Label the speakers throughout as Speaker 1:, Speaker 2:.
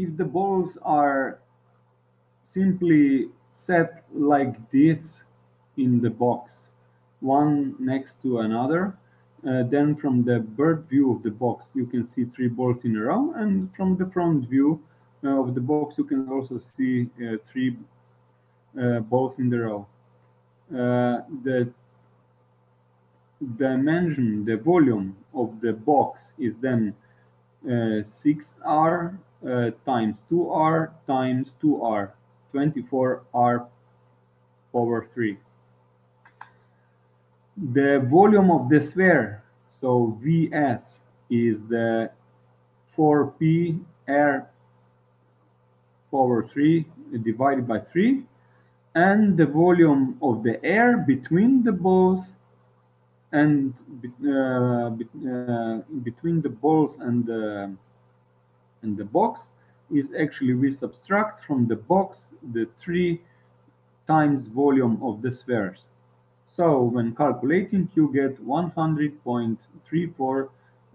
Speaker 1: if the balls are simply set like this in the box, one next to another, uh, then from the bird view of the box, you can see three balls in a row. And from the front view uh, of the box, you can also see uh, three uh, balls in the row. Uh, the dimension, the volume of the box is then 6r times 2r times 2r, 24r over 3 the volume of the sphere, so Vs, is the 4p r over 3 divided by 3, and the volume of the air between the balls and uh, uh, between the balls and the and the box is actually we subtract from the box the 3 times volume of the spheres. So when calculating, you get 100.34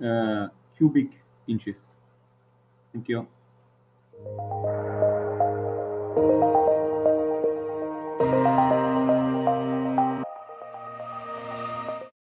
Speaker 1: uh, cubic inches. Thank you.